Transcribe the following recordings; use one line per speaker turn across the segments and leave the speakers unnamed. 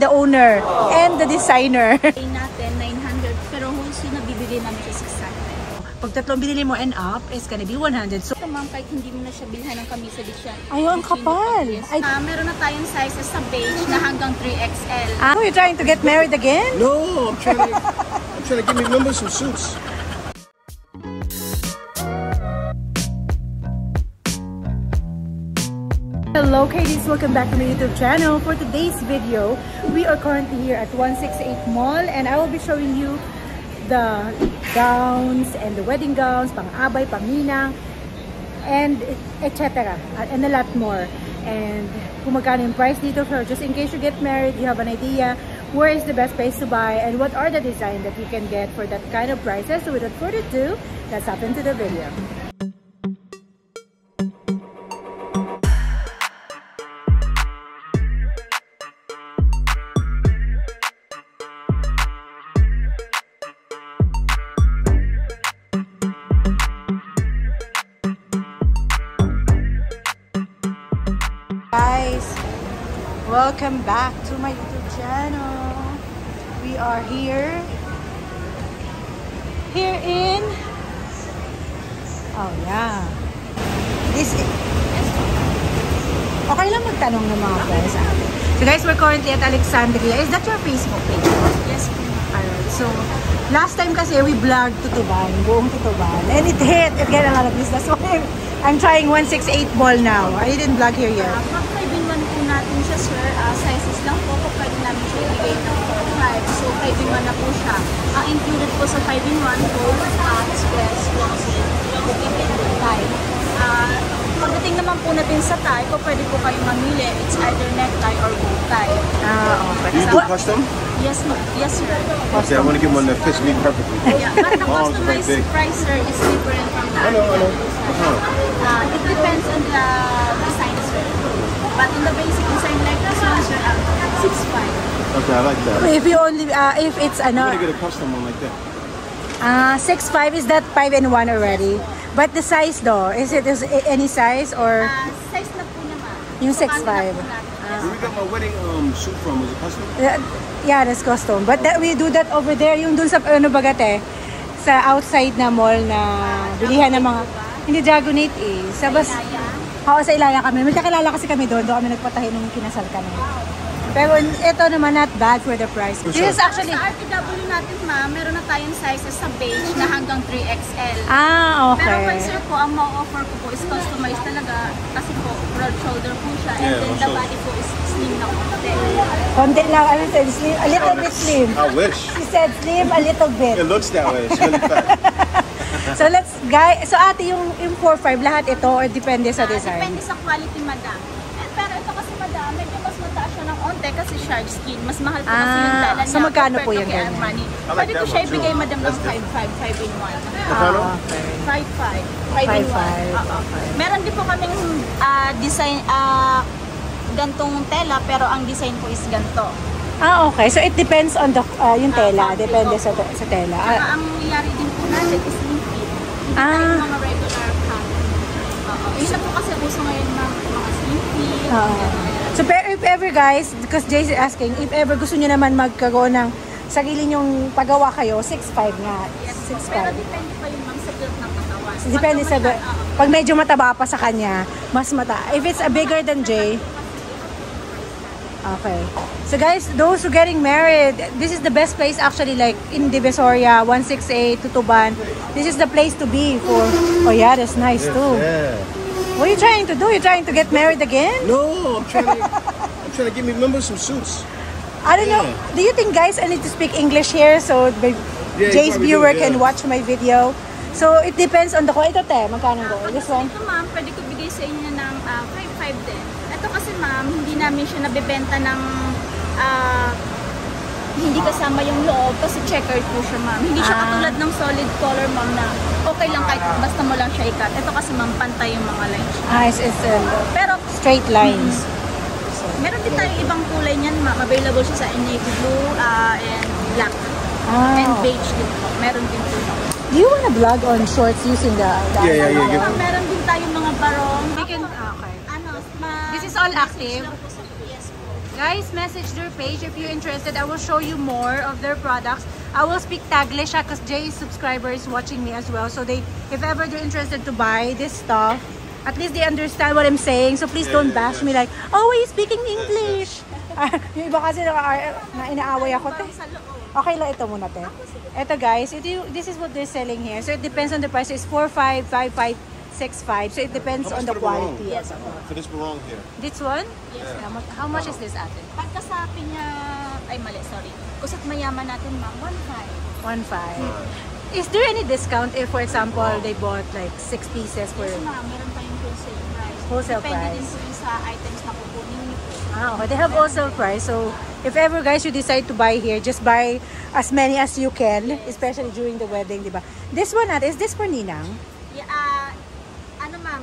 the owner and the designer.
Pay natin 900 pero wholesale na bibigay namin siya 600.
Pag tatlong binili mo and up, it's gonna be 100. So,
ma'am, kahit hindi mo na siya bilhan ng kamisa di siya.
Ay, ang kapal. Ay-
Ah, meron na tayong sizes sa beige na hanggang 3XL.
ah, you're trying to get married again?
No, I'm trying to. I'm trying to give me remember some suits.
Hello Katie's, welcome back to my YouTube channel. For today's video, we are currently here at 168 Mall and I will be showing you the gowns and the wedding gowns, pang-abay, pang-ninang, and etc. And a lot more. And kung magkano yung price dito for just in case you get married, you have an idea where is the best place to buy and what are the design that you can get for that kind of prices. So without further ado, let's hop into the video. Welcome back to my YouTube channel. We are here, here in, oh yeah, this is, okay lang magtanong ng mga friends sa atin. So guys, we're currently at Alexandria. Is that your Facebook page?
Yes.
Alright, so last time kasi we vlogged Tutuban, buong Tutuban, and it hit, it got a lot of business. So I'm, I'm trying 168 ball now. I didn't vlog here yet.
Uh, pag 5 in 1 po natin siya, sir, sizes lang po po pwede namin siya ibigay ng 5. So, 5 in 1 na po siya. Ang included po sa 5 in 1 po, uh, express, closet, sleeve, and tie. Ah, pagdating naman po natin sa tie, po pwede po kayong mamili. It's either necktie or bow tie.
Ah, okay.
Do you do custom?
Yes, yes, sir.
Okay, I want to get one that fits me perfectly.
Yeah, but the
Oh,
customized price, sir, is different from the
know.
other. Uh, it depends on the design, sir. But in the basic design like this one, sir, uh, 6'5".
Okay, I like that.
If you only, uh, if it's
I'm
ano,
gonna get a custom one like that.
uh, 6'5", is that 5 and 1 already? But the size though, is it is it any size or?
Uh, size na po niya, ma'am.
Yung
So,
6'5".
kano na po natin. Yes.
Where we got my wedding um suit from? Was it custom?
Uh, yeah, that's custom. But that, we do that over there, yung dun sa, ano bagat eh, sa outside na mall na bilihan ng mga, hindi Dragonate eh. Sa bas, Oo, sa Ilaya kami. May kakilala kasi kami doon. Doon kami nagpatahi nung kinasal kami. Pero ito naman not bad for the price. This is actually...
Sa RTW natin, ma'am, meron na tayong sizes sa beige na hanggang 3XL.
Ah,
Pero kay
okay.
sir po, ang ma-offer ko po is customized talaga kasi po broad shoulder po siya and
Yeah,
then the body po is slim na konti.
Konti lang, ano said, slim, a little bit slim.
I wish.
She said slim, a little bit.
It looks that way. It's really fat.
So let's, guys, so ate, yung, yung 4-5, lahat ito or depende sa
Ah,
design?
Depende sa quality, madam. Eh, pero ito kasi, madam, medyo mas mataas siya ng onte kasi shark skin. Mas mahal po kasi
Ah,
yung tela
so
niya
magkano po yung ganyan?
Armani. Pwede ko siya ibigay, madam, ng
That's good.
5'5", 5 in 1.
Magkano?
Ah, okay.
5'5", 5 in 1.
5'5",
Oo.
okay.
Meron din po kaming ah, design, ah, gantong tela, pero ang design po is ganto.
Ah, okay. So it depends on the, uh, yung tela.
Ah,
Depende sa, sa tela.
Saka
Ah,
ang nangyari din po natin is. Hindi
Ah.
tayo mga regular cut. Oo. Na po kasi uso ngayon mga, mga fit.
Oo. So, pero if ever guys, because Jay is asking, if ever gusto nyo naman magkaroon ng sarili nyong pagawa kayo, 6'5 nga.
Yes,
6'5.
pero depende pa yun ma'am sa build ng katawan.
Depende sa,
pag
medyo mataba pa sa kanya, mas mata. If it's a bigger than Jay, okay. So guys, those who getting married, this is the best place actually like in Divisoria, 168, Tutuban. This is the place to be for, oh yeah, that's nice too.
Yeah.
What are you trying to do? You're trying to get married again?
No, I'm trying to. I'm trying to give me remember some suits.
I don't know.
Yeah.
Do you think guys I need to speak English here so the
Yeah,
Jay's viewer
do,
can
yeah.
watch my video? So it depends on the ko. Ito te, magkano go? This one?
Ito ma'am, pwede ko sa inyo ng ah, 5'5 din. Ito kasi ma'am, hindi namin siya nabibenta ng ah, hindi kasama yung loob kasi checkered po siya ma'am. Hindi siya
Ah.
katulad ng solid color ma'am na okay lang kahit basta mo lang siya ikat. Ito kasi ma'am, pantay yung mga lines.
Ah, it's, it's uh,
Pero
straight lines.
meron din tayong ibang kulay niyan ma'am. Available siya sa navy blue ah, and black. And
Ah.
beige din po. Meron din po.
Do you want to vlog on shorts using the, the
Yeah, yeah, yeah. Give,
meron din tayong mga barong.
We can, ah, okay.
Ano,
This is all active? Guys, message their page if you're interested. I will show you more of their products. I will speak Taglish because Jay's subscriber is watching me as well. So they, if ever they're interested to buy this stuff, at least they understand what I'm saying. So please don't bash me like, oh, why you speaking English? Yung iba kasi na, na inaaway ako. Te. Okay lang ito muna, te. Ito guys, ito, yung- this is what they're selling here. So it depends on the price. It's 4.5, 5.5, 6.5. So it depends on the quality.
Yes,
For this barong here.
This one? How much, how much is this ate?
Pagka sa pinya, ay mali, sorry. Kusat mayaman natin ma'am, 1.5.
1.5. Is there any discount if, for example, they bought like 6 pieces for...
Yes ma'am, meron tayong wholesale price.
Wholesale
Depende
price.
din po yun sa items na po.
Ah, okay. They have wholesale price. So if ever guys you decide to buy here, just buy as many as you can, especially during the wedding, di ba? This one ate, is this for Ninang?
Yeah, ah, ano ma'am,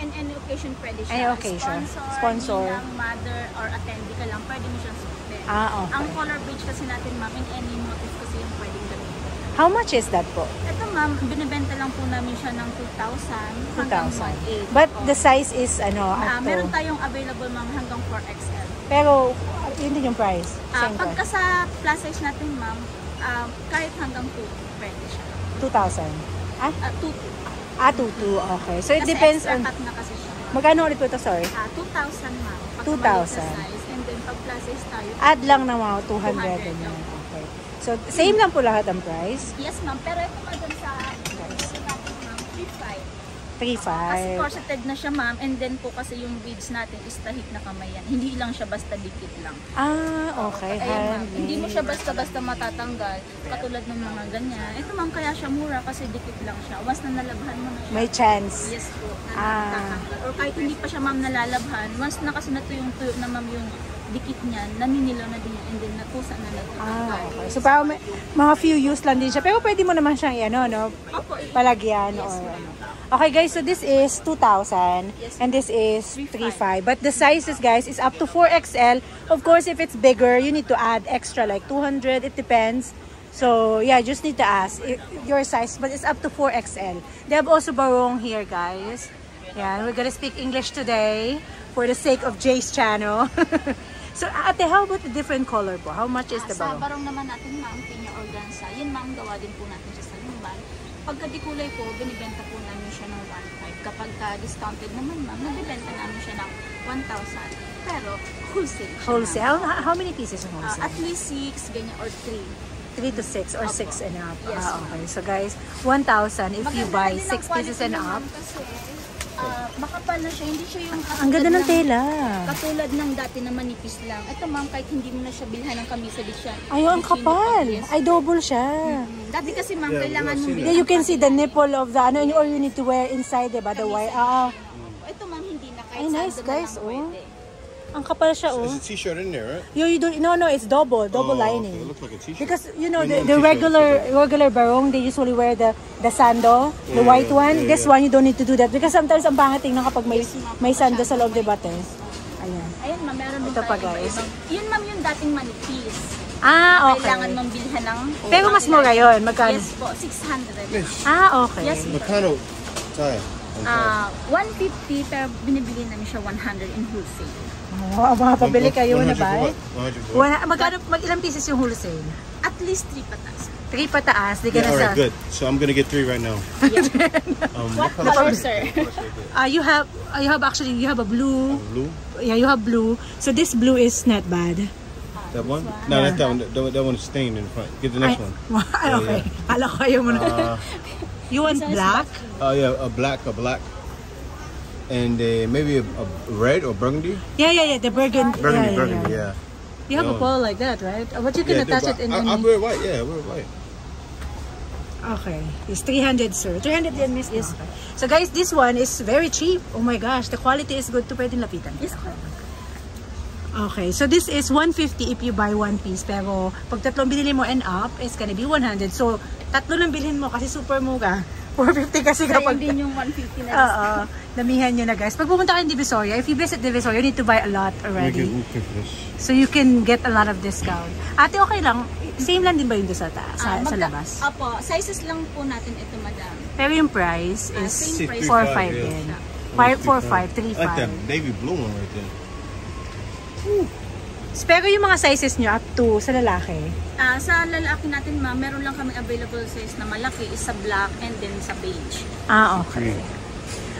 in any occasion pwede siya.
Any occasion.
Sponsor,
Sponsor.
ninang, mother, or attendee ka lang, pwede mo siyang suotin.
Ah, okay.
Ang color beige kasi natin ma'am, in any motif kasi yung pwedeng gamitin.
How much is that po?
Ito ma'am, binibenta lang po namin siya ng 2,000 hanggang
2,000.
1,800.
But
Opo.
the size is ano, up
meron tayong available ma'am hanggang 4XL.
Pero yun din yung price.
Ah,
Same
pagka
price.
sa plus size natin ma'am, ah, kahit hanggang 2 pwede siya.
2,000. Ah?
Ah, 2
Ah, 2,2. Okay. So it
Kasi
depends on...
cut na kasi siya.
Magkano ulit po ito? Sorry.
Ah, 2,000 ma'am. Pag
2,000.
maliit na size. And then pag plus size tayo.
Add lang ng mga 200.
200,
ganyan. So same lang po lahat ang price.
Yes ma'am, pero ito sa ito natin ma'am, 3,500.
3,500.
Kasi corseted na siya ma'am and then po kasi yung beads natin is tahik na kamay yan. Hindi lang siya basta dikit lang.
Ah, okay.
Ma'am,
Handmade.
hindi mo siya basta-basta matatanggal katulad ng mga ganyan. Ito ma'am, kaya siya mura kasi dikit lang siya. Once na nalabhan mo na siya.
May chance.
Yes po. Na
Ah.
Or kahit hindi pa siya ma'am nalalabhan, once na kasi natuyo-tuyo na ma'am yung dikit niyan, naninilaw na din yan and then natusa na natatanggal.
Ah, okay. So parang may, mga few use lang din siya. Pero pwede mo naman siyang ano, no?
Opo,
Palagyan
Yes,
or. Okay guys, so this is 2,000
Yes,
and this is 3,500.
3,500.
But the sizes guys is up to 4XL. Of course, if it's bigger, you need to add extra like 200. It depends. So yeah, just need to ask your size. But it's up to 4XL. They have also barong here guys. Yeah, we're gonna speak English today for the sake of Jay's channel. so ate, how about the different color po? How much is
Ah,
the
sa
barong?
barong naman natin ma'am, pinya organza. Yun ma'am, gawa din po natin siya sa lumban. Pagka di kulay po, binibenta po namin siya ng 1.5. Kapag ka discounted naman ma'am, nabibenta namin siya ng 1,000. Pero wholesale
Wholesale? How how many pieces in
ma'am.
wholesale?
Ah, at least 6, ganyan, or 3.
3 to 6 or
Opo.
6 and up.
Yes,
ah, okay. So guys, 1,000 if you buy 6 pieces and up.
Kasi, ah, makapal na siya. Hindi siya yung
Ang ganda ng
katulad
tela.
Katulad ng dati na manipis lang. Ito ma'am, kahit hindi mo na siya bilhan ng kamisa, di siya.
Ay, ang kapal.
yes.
Ay, double siya.
Mm, Dati kasi ma'am,
Yeah,
kailangan mong
seen
Yeah, you can see the nipple of the ano, or you need to wear inside, diba? The white. Ah,
Ito ma'am, hindi na. Kahit
Ay, nice, guys, oh.
pwede.
Ang kapal siya, oh.
There's a t-shirt in there, right?
You, you don't, no, no, it's double, double
Oh, okay.
lining.
It looks like a t-shirt.
Because you know the, the regular regular barong they usually wear the the sando, the
Yeah,
white one.
yeah,
This one you don't need to do that because sometimes ang pangit tingnan kapag may may sando sa loob, diba, te? Ayan.
Ayan ma'am, meron din
Ito pa,
tayo
guys.
iba-ibang- Yun ma'am yung dating manipis.
Ah, okay.
Kailangan mong bilhan ng...
Pero mas mura yun. Magkano?
Yes po, 600.
Yes.
Ah, okay.
Yes,
Makano tie. Top.
Ah, 150 pero binibili namin siya 100 in wholesale.
Oh, makapabili kayo na
100
ba?
for what? 100 for what?
Wala, magkano, mag ilang pieces yung wholesale?
At least 3 patas.
Three pataas, di ka
Yeah,
na
all
sa...
right, good. So I'm gonna get three right now.
Yeah.
Um,
What
what color?
sir?
Ah, you have, ah, you have actually, you have a blue.
Blue.
Yeah, you have blue. So this blue is not bad.
That one? No, that's that one. That, one- that one is stained in the front. Get the next one.
Ay, okay. Hala ko ayaw mo na.
Uh,
you want black?
oh yeah, a black, a black, and uh, maybe a, a red or burgundy.
Yeah, yeah, yeah. The burgundy.
Burgundy,
yeah, yeah,
burgundy.
yeah.
Yeah.
You have a
No.
pole like that, right? But you can
yeah,
attach it in
I,
any...
I'll wear white. Yeah, I wear white.
Okay. It's 300, sir. 300 yan, miss. Yes. So, guys, this one is very cheap. Oh my gosh. The quality is good to pwede lapitan.
Yes,
Okay. So, this is 150 if you buy one piece. Pero, pag tatlong binili mo and up, it's gonna be 100. So, tatlo lang bilhin mo kasi super mura. 450 kasi
Sayang
kapag...
din yung 150 na
Oo. Damihan nyo na, guys. Pag pumunta kayo in Divisoria, if you visit Divisoria, you need to buy a lot already. So, you can get a lot of discount. Ate, okay lang. Same lang din ba yun doon sa, ta- sa,
Ah,
sa
magka-
labas?
Opo, sizes lang po natin ito, madam.
Pero yung price
Ah,
is
same price.
4-5
yeah.
din. 5, 4, 5, 3,
I like that
5.
navy blue one right there.
Pero yung mga sizes nyo up to sa lalaki.
Ah, sa lalaki natin ma'am, meron lang kami available size na malaki is sa black and then sa beige.
Ah, okay.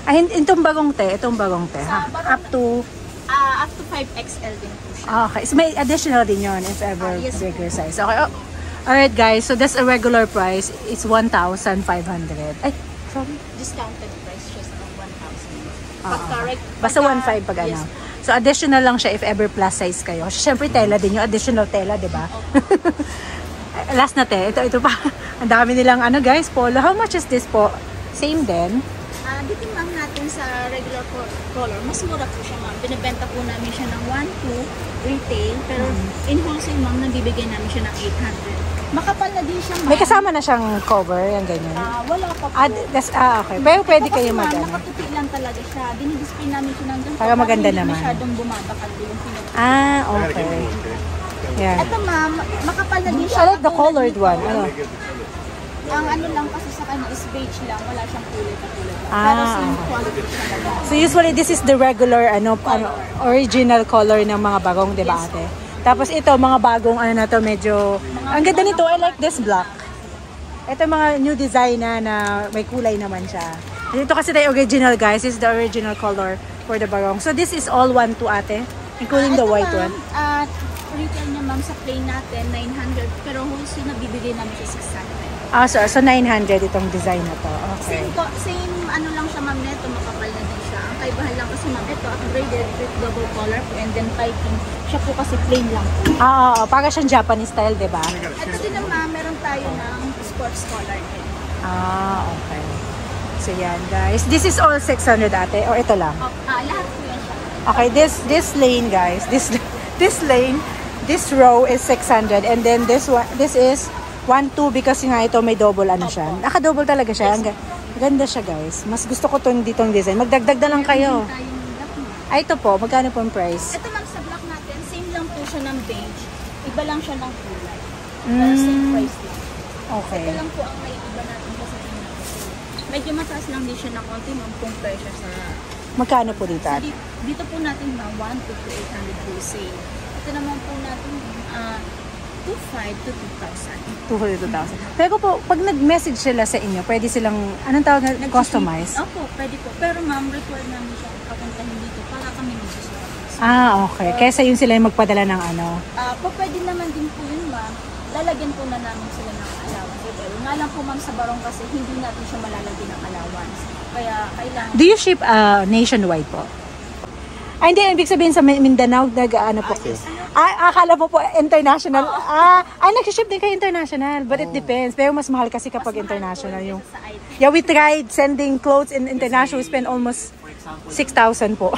Ay, hin- itong bagong te, itong bagong te, ha?
Sa bagong-
Up to,
Ah, up to 5XL din po siya.
ah, okay. So may additional din yon if ever
Ah, yes,
bigger size. Okay, oh. Alright guys, so that's a regular price. It's 1,500. Ay, sorry.
Discounted price siya sa 1,000.
Ah,
Pagka reg-
Basta
pagka-
1,500 pag ano. So additional lang siya if ever plus size kayo. Siyempre tela din yung additional tela, di ba? Last na te, ito ito pa. Ang dami nilang ano guys, polo. How much is this po? Same din.
Ah, dito ma'am natin sa regular co- color, mas mura po siya ma'am. Binibenta po namin siya ng 1,2 retail, pero
Mm-hmm.
in wholesale ma'am, nabibigyan namin siya ng 800. Makapal na din siya ma'am.
May kasama na siyang cover, yung ganyan.
Ah, wala pa po.
Ah, that's, ah okay. Pero pwede
Kasi
kayo mag ano.
nakaputi lang talaga siya. Dinidisplay namin siya ng ganito.
Para maganda
hindi
naman.
masyadong bumabakal po yung pinag-
Ah, okay. Yan.
Ito ma'am, makapal na din siya.
I like the colored one. Ano?
Ang ano lang kasi sa kanya is beige lang. Wala siyang kulay katulad.
Ah.
Pero same quality siya naman.
So usually this is the regular ano, ano original color ng mga bagong, 'di ba,
Yes.
Tapos ito mga bagong ano na to medyo ang ganda nito. I like this black. Ito mga new design na, na may kulay naman siya. Dito kasi tayo original guys. This is the original color for the bagong. So this is all one to ate, including the
Ito,
white one.
At retail niya ma'am sa plain natin, 900. Pero wholesale na bibili namin siya 600.
Ah, so, so 900 itong design na to. Okay.
Same, same ano lang siya ma'am neto, makapal na din siya. Ang kaibahan lang kasi ma'am, ito upgraded with double collar po and then piping. Siya po kasi plain lang po.
Ah, oo, oo. para siyang Japanese style, 'di ba?
Ito din naman, meron tayo ng sports collar din.
Ah, okay. So yan, guys. This is all 600 ate or ito lang?
Oh, ah, lahat po yan siya.
Okay, this this lane, guys. This this lane, this row is 600 and then this one this is 1 2 because nga ito may double ano siya. Naka-double talaga siya. Ang ga- ganda siya, guys. Mas gusto ko tong ditong design. Magdagdag na lang kayo. Ay, ito po. Magkano po ang price?
Ito ma'am sa black natin, same lang po siya ng beige. Iba lang siya ng kulay. Pero same
Mm,
price din.
okay.
Ito lang po ang may iba natin kasi tingnan ko. Medyo mataas lang din siya ng konti ma'am compare siya sa...
Magkano po dito?
di- dito po natin ma'am 1 to 800 wholesale. Ito naman po natin ah 2,500 to 2,000.
200,000. Pero po, pag nag-message sila sa inyo, pwede silang, anong tawag na, customize?
Opo, pwede po. Pero ma'am, required namin siya papuntahin dito para kami mag-service.
Ah, okay. Kesa yun sila yung magpadala ng ano.
Ah, po pwede naman din po yun, ma'am. Lalagyan po na namin sila ng allowance. Pero nga lang po, ma'am, sa barong kasi hindi natin siya malalagyan ng allowance. Kaya kailangan...
Do you ship uh, nationwide po? Ah, hindi. Ibig sabihin sa Min- Mindanao, nag, ano po? Ah, akala po po international. Ah, ah nag-ship din kayo international. But it depends. Pero mas mahal kasi kapag international yung... Yeah, we tried sending clothes in international. We spent almost
For example,
6,000 po.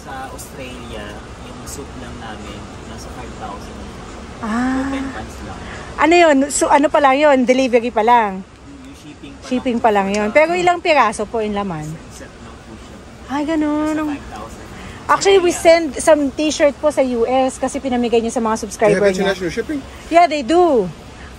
sa Australia, yung suit lang namin, nasa 5,000.
Ah.
10 pants lang.
Ano yun? So, ano pa lang yun? Delivery pa lang.
Yung shipping pa
Shipping pa lang yun. Pero ilang piraso po in laman?
set lang po siya.
Ay, ganun.
5,000.
Actually, we send some t-shirt po sa US kasi pinamigay niya sa mga
They have
subscriber niya.
international shipping?
Yeah, they do.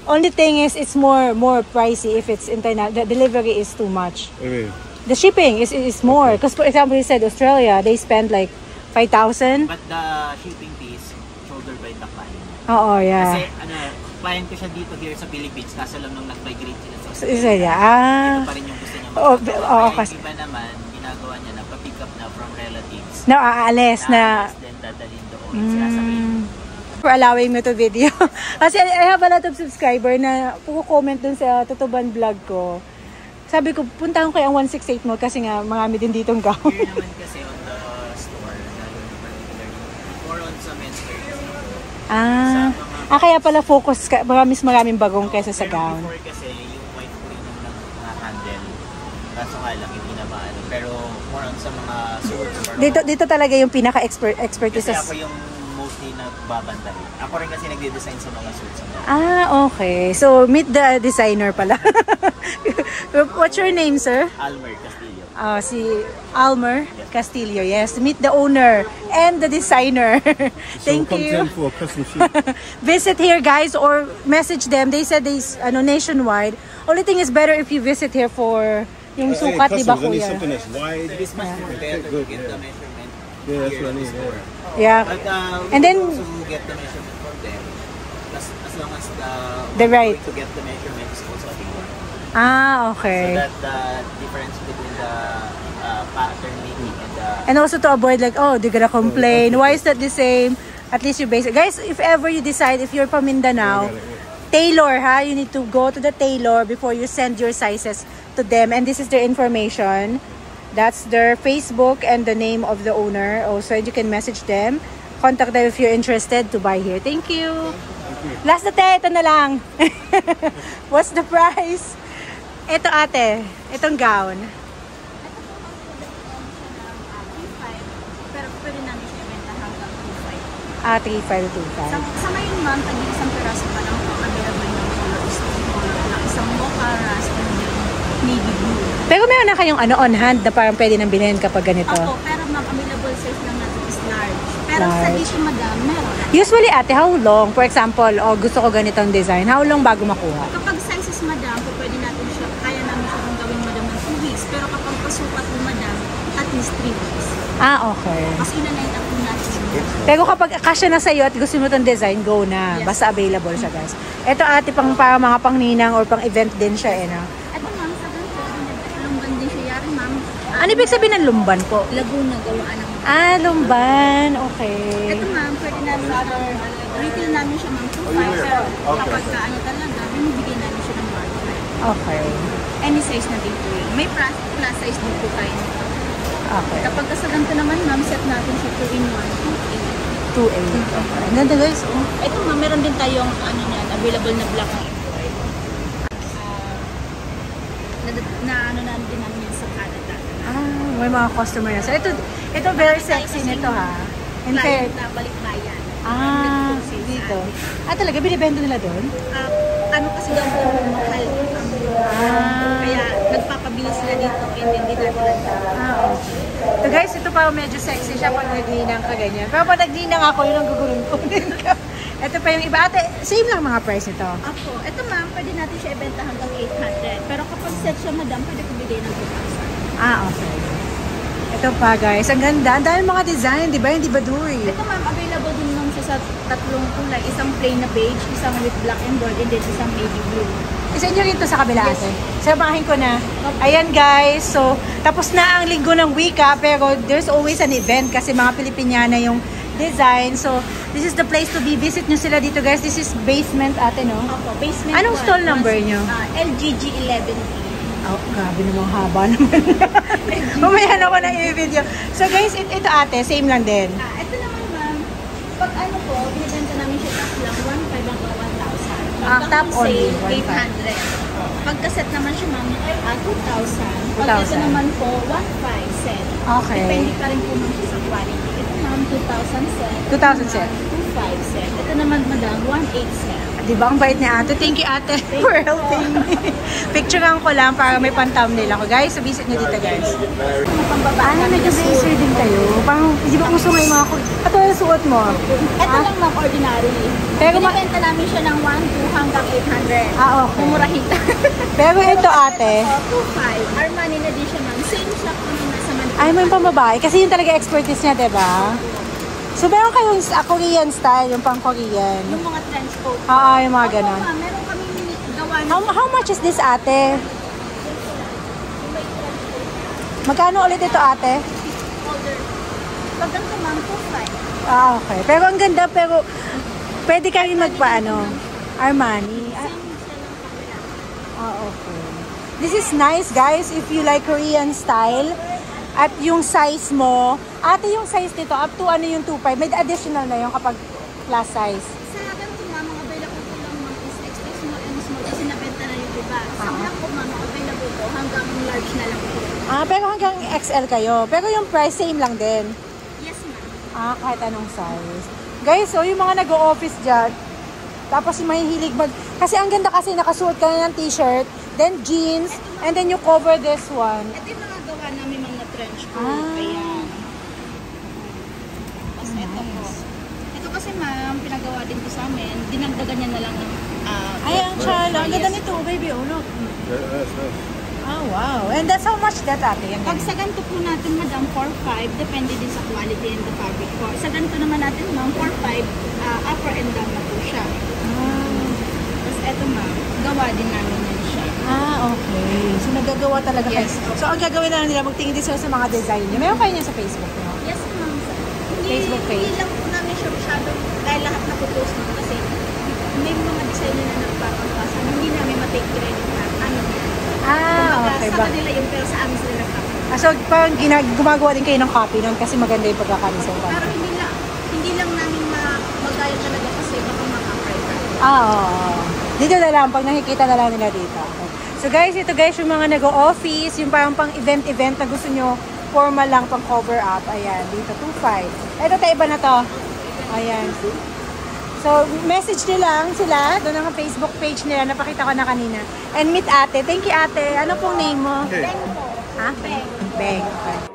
Only thing is, it's more more pricey if it's internet. The delivery is too much.
What do you mean?
The shipping is is more. Because for example, he said Australia, they spend like 5,000.
But the shipping fees, shoulder by the client.
Oo,
Kasi,
yeah.
ano, client ko siya dito here sa Philippines, kaso lang nung nag-migrate sila sa Australia.
Australia, ah.
Ito pa rin yung gusto niya
Oo, oo,
Kaya
kasi-
iba naman, ginagawa niya na pa-pick up na from relatives.
Na aalis na.
Tapos then dadalhin doon.
Mm. For allowing me to video. Kasi I have a lot of subscriber na puko-comment dun sa Tutuban vlog ko. Sabi ko, punta ko ang 168 mo kasi nga marami din ditong gown.
Here naman kasi on the store, more on sa menswear kasi.
ah, ah, kaya pala focus ka, maramis maraming bagong kesa sa
Pero
gown.
before kasi, yung white po yung lang mga handle. Kaso nga lang. Pero more on sa mga on-
Dito dito talaga yung pinaka-expertise
Kasi
sa...
ako yung mostly nagbabantahin. Ako rin kasi nagde-design sa mga suits.
Ah, okay. So, meet the designer pala. What's your name, sir?
Almer Castillo.
Ah, si Almer Castillo. Yes, meet the owner and the designer. Thank
so
you.
for
visit here guys or message them they said they ano nationwide only thing is better if you visit here for yung sukat di ba kuya
something that's wide.
This much more better
good,
to get
yeah.
the measurement
Yeah, that's what I need, yeah.
But uh,
And then-
also get the measurement from them. As, as long as the,
The right.
to get the measurement is also A1.
Ah,
So
okay.
that the difference between the uh, pattern making and the
And also to avoid like, oh, they're gonna complain. Why is that the same? At least you base Guys, if ever you decide, if you're from Mindanao, tailor ha, you need to go to the tailor before you send your sizes to them. And this is their information. That's their Facebook and the name of the owner. Also, you can message them. Contact them if you're interested to buy here. Thank you. Last na te, ito na lang. What's the price? Ito ate, itong gown.
Pero pwede namin siya ibenta hanggang 2.5.
Ah,
Sa,
3525.
sa ngayon ma'am, tag isang peraso pa lang and then navy blue.
Pero meron na kayong ano on hand na parang pwede nang bilhin kapag ganito.
Opo, pero ma'am, available size lang natin is large. Pero sa
Large.
issue madam, meron.
Usually ate, how long? For example, oh, gusto ko ganitong design. How long bago makuha?
Kapag sizes madam, po pwede natin siya, kaya namin siya kung gawin madam ng 2 weeks. Pero kapag pasukat po madam, at least 3 weeks.
Ah, okay.
Kasi siya.
Pero kapag kasya na sa'yo at gusto mo itong design, go na.
Yes.
Basta available siya, guys. Ito ate, pang para mga pangninang or pang event din siya, eh, no?
Ito ma'am, sa lumban din siya yari ma'am.
Ano ibig sabihin ng lumban po?
Laguna, gawaan ng
Ah, lumban. Okay.
Ito ma'am, pwede namin sa other, retail namin siya ma'am 2.5 pero kapag ka ano talaga, binibigay namin siya ng 1.5.
Okay.
Any size na din po yun. May plus, plus size din po tayo.
Okay.
Kapag kasalan ko naman ma'am, set natin siya 2 in 1, 2
2A. Okay. Ang ganda, guys. Oh.
Ito ma'am, meron din tayong ano niyan, available na black na import. Ah, na, na ano na din namin yan sa Canada.
Ah, may mga customer na. So, ito, ito very sexy nito, ha? In.
Client na balik na yan.
Ah, dito.
sa-
Ah, talaga? Binibenta nila doon?
Ah, ano kasi daw po mahal
Ah.
kaya nagpapabilis sila dito and then dinadala
Ah, okay. So guys, ito pa medyo sexy siya pag nagninang ka ganyan. Pero pag nagninang ako, yun ang gugulong ko. ito pa yung iba. Ate, same lang mga price nito.
Ako, ito ma'am, pwede natin siya ibenta hanggang 800. Pero kapag set siya madam, pwede ko bigay ng 2,000.
Ah, okay. Ito pa guys, ang ganda. Ang dahil mga design, di ba? Hindi ba duy?
Ito ma'am, available din naman siya sa tatlong kulay. Isang plain na beige, isang with black and gold, and then isang navy blue.
Isa nyo rito sa kabila
Yes.
ate. Samahin ko na. Ayan guys, so tapos na ang linggo ng wika pero there's always an event kasi mga Pilipiniana yung design. So this is the place to be. Visit nyo sila dito guys. This is basement ate no?
Opo, basement
Anong
one,
stall number
one-
nyo?
Ah, LGG 11B.
Oh, grabe namang haba naman. Mamaya na ako na i-video. So guys, it, ito ate, same lang din.
Ah, ito naman ma'am, pag ano po, binibenta namin siya top lang 1,500 hanggang 1,000.
Ah, top only,
sale,
1,500.
800. Pagka-set naman siya ma'am, ah, 2,000. Pag ito
2,000.
naman po, 1,500 set.
Okay.
Depende pa rin po ma'am siya sa quality. Ito ma'am, 2,000 set.
2,000 set.
2,500 set. Ito naman madam, 1,800 set.
Di ba? Ang bait ni ate. Thank you ate for helping me. Picturean ko lang para may pan-thumbnail ako. Guys, so visit nyo dito guys.
Ano na
nag-blazer din kayo. Parang, di ba uso ngayon mga ko? Ito yung suot mo.
Ito lang ma'am, ordinary.
Pero
Binibenta namin siya ng 1, 2 hanggang 800.
Ah, okay.
Mumurahin
Pero ito ate,
Ito, 2.5. Armani na din siya ma'am. Same shop po yung nasa Manila.
ay may pambabae. Kasi yun talaga expertise niya, di ba? So, meron kayong uh, Korean style, yung pang Korean.
Yung mga trench coat.
Ah, yung mga ganon.
ma'am, meron kami gawa na
How, how much is this ate? Magkano ulit ito ate?
folder. Pag ganito ma'am, 2.5.
Ah, okay. Pero ang ganda, pero pwede ka rin magpaano. Armani. Ah, ah, okay. This is nice, guys, if you like Korean style. At yung size mo, ate yung size nito, up to ano yung 2.5. May additional na yung kapag plus size.
Sa ganito ma'am, ang available po lang ma'am is extra small and small kasi nabenta na yung iba. Sa
Ah.
black po ma'am, available po hanggang large na lang po.
Ah, pero hanggang XL kayo. Pero yung price, same lang din.
Yes ma'am.
Ah, kahit anong size. Guys, so yung mga nag-o-office dyan, tapos yung mahihilig mag... Kasi ang ganda kasi nakasuot ka na ng t-shirt, then jeans, and then you cover this one.
Ito yung mga gawa namin na trench coat.
Ah.
Ayan. Tapos ito po. Ito kasi ma'am, pinagawa din ko sa amin. Dinagdagan niya na lang ng ah,
Ay, ang chala. Ang ganda
yes.
nito, baby. Oh, look.
That- that's nice.
Ah, wow. And that's how much that ate? Yan,
Pag sa ganito po natin, madam, 4-5, depende din sa quality and the fabric po. Sa ganito naman natin, ma'am, 4-5, ah, upper and down na po siya.
Ah.
Tapos eto, ma'am, gawa din namin yan siya.
Ah, okay. So, nagagawa talaga
Yes.
kayo. So, ang gagawin na lang nila, magtingin din sila sa mga design niyo. Meron kayo niya sa Facebook niyo?
Yes, ma'am.
Facebook page.
Hindi lang po namin siya masyado, dahil lahat na po post mo kasi may mga design na nagpapapasa. Hindi namin matake credit na ano yan.
Ah,
Kumbaga,
okay
sa
ba?
kanila yung pero sa amin sila nagpapapasa.
Ah, so, parang gina- gumagawa din kayo ng copy nun kasi maganda yung pagkakanisang pa.
Pero hindi lang, hindi lang namin ma- magaya talaga kasi baka makapray ka.
Ah, oo. Dito na lang, pag nakikita na lang nila dito. So guys, ito guys, yung mga nag-office, yung parang pang event-event na gusto nyo, formal lang pang cover up. Ayan, dito, 2.5. Ito, tayo iba na to. Ayan. So, message nyo lang sila doon ang Facebook page nila. Napakita ko na kanina. And meet ate. Thank you ate. Ano pong name mo?
Okay.
Ha? Beng. Beng.